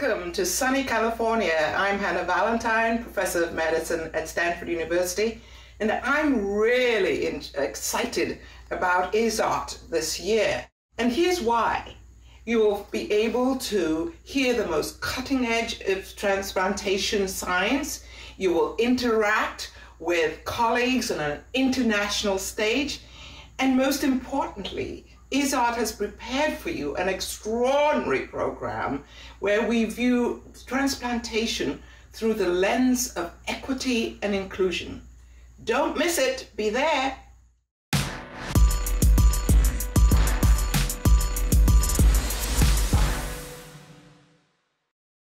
Welcome to sunny California. I'm Hannah Valantine, professor of medicine at Stanford University, and I'm really in- excited about ESOT this year. And here's why. You will be able to hear the most cutting edge of transplantation science. You will interact with colleagues on an international stage. And most importantly, ESOT has prepared for you an extraordinary program where we view transplantation through the lens of equity and inclusion. Don't miss it. Be there.